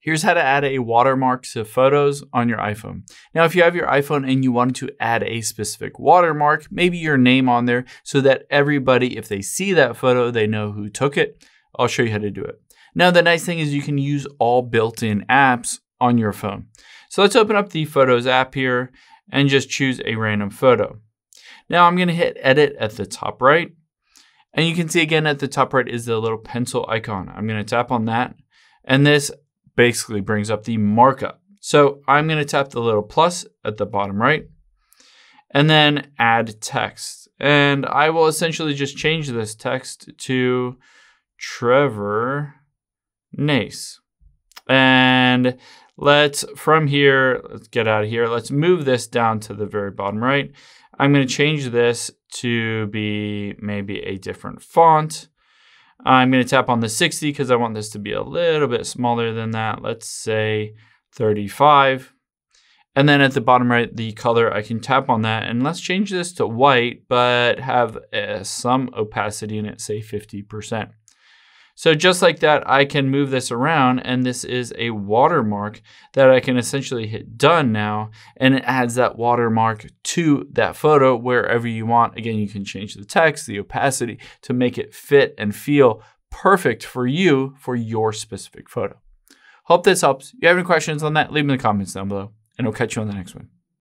Here's how to add a watermark to photos on your iPhone. Now, if you have your iPhone and you wanted to add a specific watermark, maybe your name on there so that everybody, if they see that photo, they know who took it, I'll show you how to do it. Now, the nice thing is you can use all built-in apps on your phone. So let's open up the Photos app here and just choose a random photo. Now I'm gonna hit edit at the top right. And you can see again at the top right is the little pencil icon. I'm gonna tap on that. And this basically brings up the markup. So I'm going to tap the little plus at the bottom right and then add text. And I will essentially just change this text to Trevor Nace. And let's, from here, let's get out of here. Let's move this down to the very bottom right. I'm going to change this to be maybe a different font. I'm going to tap on the 60 because I want this to be a little bit smaller than that. Let's say 35. And then at the bottom right, the color, I can tap on that. And let's change this to white, but have uh, some opacity in it, say 50%. So just like that, I can move this around and this is a watermark that I can essentially hit done now and it adds that watermark to that photo wherever you want. Again, you can change the text, the opacity to make it fit and feel perfect for you for your specific photo. Hope this helps. If you have any questions on that, leave them in the comments down below and I'll catch you on the next one.